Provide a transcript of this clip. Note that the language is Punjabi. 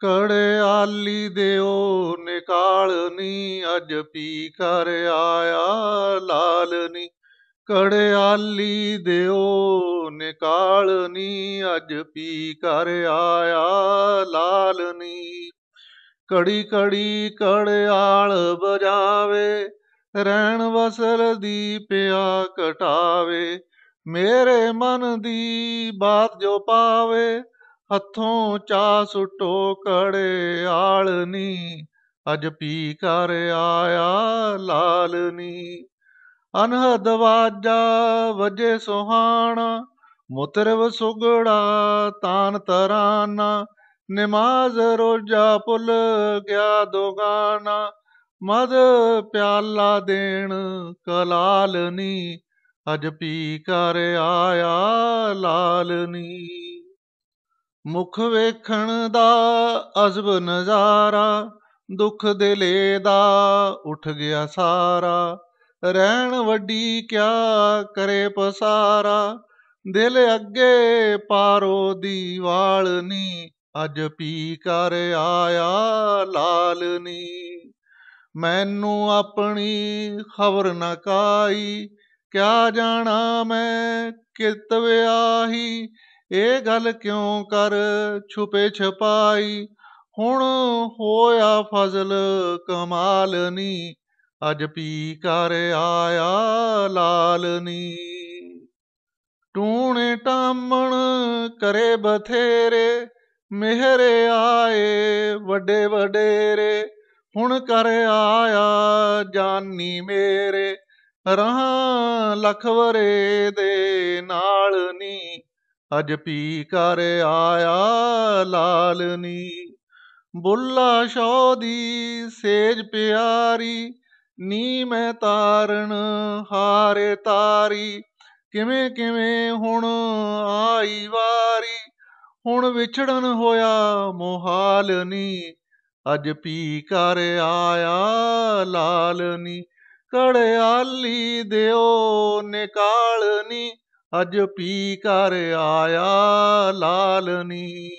ਕੜਿਆਲੀ ਦਿਓ ਨਿਕਾਲਨੀ ਅੱਜ ਪੀ ਕਰ ਆਇਆ ਲਾਲਨੀ ਕੜਿਆਲੀ ਦਿਓ ਨਿਕਾਲਨੀ ਅੱਜ ਪੀ ਕਰ ਆਇਆ ਲਾਲਨੀ ਕੜੀ ਕੜੀ ਕੜਿਆਲ ਬਜਾਵੇ ਰਹਿਣ ਵਸਲ ਦੀ ਪਿਆ ਘਟਾਵੇ। ਮੇਰੇ ਮਨ ਦੀ ਬਾਤ ਜੋ ਪਾਵੇ ਹੱਥੋਂ ਚਾ ਸੁਟੋ ਕੜਿਆਲਨੀ ਅੱਜ ਪੀ ਕਰ ਆਇਆ ਲਾਲਨੀ ਅਨਹਦ ਵਾਜਾ ਵਜੇ ਸੁਹਾਣਾ ਮੁਤਰਬ ਸੁਗੜਾ ਤਾਨ ਤਰਾਨਾ। ਨਮਾਜ਼ ਰੋਜਾ ਭੁੱਲ ਗਿਆ ਦੋਗਾਨਾ, ਮਦ ਪਿਆਲਾ ਦੇਣ ਕਲਾਲਨੀ ਅੱਜ ਪੀ ਕਰ ਆਇਆ ਲਾਲਨੀ ਮੁਖ ਵੇਖਣ ਦਾ ਅਜ਼ਬ ਨਜ਼ਾਰਾ, ਦੁੱਖ ਦਿਲੇ ਦਾ ਉੱਠ ਗਿਆ ਸਾਰਾ। ਰਹਿਣ ਵੱਡੀ ਕਿਆ ਕਰੇ ਪਸਾਰਾ, ਦਿਲ ਅੱਗੇ ਪਾਰੋ ਦੀ ਵਾਲਨੀ ਅੱਜ ਪੀ ਕਰ ਆਇਆ ਲਾਲਨੀ ਮੈਨੂੰ ਆਪਣੀ ਖਬਰ ਨਾ ਕਾਈ, ਕਿਆ ਜਾਣਾ ਮੈਂ ਕਿਤ ਵਿਆਹੀ ਇਹ ਗੱਲ ਕਿਉਂ ਕਰ ਛੁਪੇ ਛਪਾਈ? ਹੁਣ ਹੋਇਆ ਫਜ਼ਲ ਕਮਾਲਨੀ ਅੱਜ ਪੀ ਕਰ ਆਇਆ ਲਾਲਨੀ ਟੂਣੇ ਟਾਮਣ ਕਰੇ ਬਥੇਰੇ, ਮਿਹਰੇ ਆਏ ਵੱਡੇ ਵਡੇਰੇ। ਹੁਣ ਕਰ ਆਇਆ ਜਾਨੀ ਮੇਰੇ, ਰਹਾਂ ਲਖਵਰੇ ਦੇ ਨਾਲ ਨੀ। ਅੱਜ ਪੀ ਕਰ ਆਇਆ ਲਾਲਨੀ ਬੁੱਲਾ ਸ਼ੋ ਦੀ ਸੇਜ ਪਿਆਰੀ, ਨੀ ਮੈਂ ਤਾਰਨ ਹਾਰੇ ਤਾਰੀ। ਕਿਵੇਂ ਕਿਵੇਂ ਹੁਣ ਆਈ ਵਾਰੀ, ਹੁਣ ਵਿਛੜਨ ਹੋਇਆ ਮੋਹਾਲਨੀ ਅੱਜ ਪੀ ਕਰ ਆਇਆ ਲਾਲਨੀ ਕੜਿਆਲੀ ਦਿਓ ਨਿਕਾਲਨੀ ਅੱਜ ਪੀ ਕਰ ਆਇਆ ਲਾਲ ਲਾਲਨੀ